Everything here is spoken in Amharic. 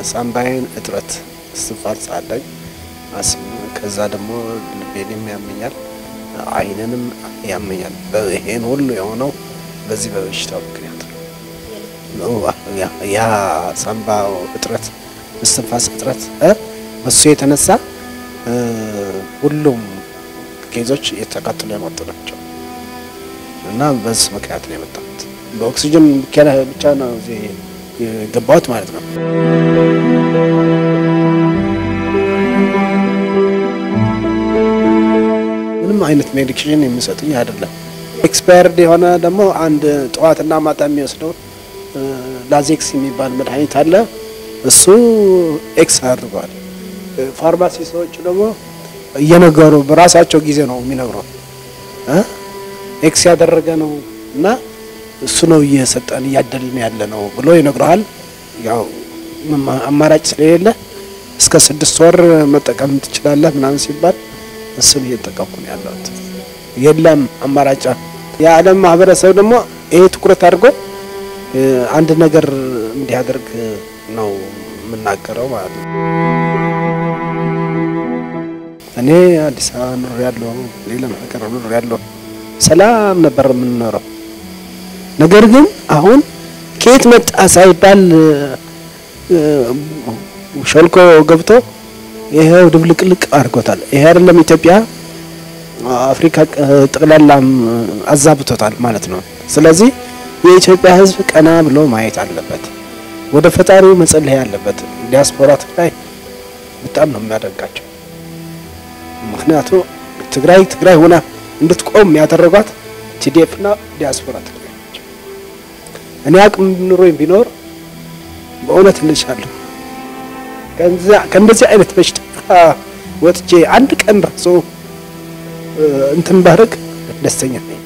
የሳምባዬን እጥረት እስትንፋስ አለኝ፣ ከዛ ደግሞ ልቤንም ያመኛል፣ አይንንም ያመኛል። ይሄን ሁሉ የሆነው በዚህ በበሽታው ምክንያት ነው። ያ ሳምባ እጥረት እስትንፋስ እጥረት በሱ የተነሳ ሁሉም ኬዞች የተቃጥሎ የመጡ ናቸው እና በዚህ ምክንያት ነው የመጣሁት። በኦክሲጅን ብቻ ነው እዚህ የገባሁት ማለት ነው። ምንም አይነት medication የሚሰጡኝ አይደለም። expired የሆነ ደግሞ አንድ ጠዋትና ማታ የሚወስደው Lasix የሚባል መድኃኒት አለ። እሱ ex አድርገዋል። ፋርማሲ ሰዎች ደግሞ እየነገሩ በራሳቸው ጊዜ ነው የሚነግረው ex ያደረገ ነው እና እሱ ነው እየሰጠን እያደልን ያለ ነው ብሎ ይነግረሃል። ያው አማራጭ ስለሌለ እስከ ስድስት ወር መጠቀም ትችላለህ ምናምን ሲባል እሱን እየተጠቀምኩ ነው ያለሁት። የለም አማራጭ። የዓለም ማህበረሰብ ደግሞ ይሄ ትኩረት አድርጎ አንድ ነገር እንዲያደርግ ነው የምናገረው ማለት ነው። እኔ አዲስ አበባ ኑር ያለሁ ሌላም ሀገር ኑር ያለሁ ሰላም ነበር የምንኖረው። ነገር ግን አሁን ከየት መጣ ሳይባል ሾልኮ ገብቶ ይሄው ድብልቅልቅ አድርጎታል። ይሄ አይደለም ኢትዮጵያ አፍሪካ ጠቅላላም አዛብቶታል ማለት ነው። ስለዚህ የኢትዮጵያ ሕዝብ ቀና ብሎ ማየት አለበት፣ ወደ ፈጣሪው መጸለይ አለበት። ዲያስፖራ ትግራይ በጣም ነው የሚያደርጋቸው። ምክንያቱ ትግራይ ትግራይ ሆና እንድትቆም ያደረጓት ቲዲኤፍ እና ዲያስፖራ ትግራይ እኔ አቅም ኑሮኝ ቢኖር በእውነት እንልሻለሁ ከእንደዚህ አይነት በሽታ ወጥቼ አንድ ቀን ራሱ እንትን ባረግ ደስተኛ ነኝ።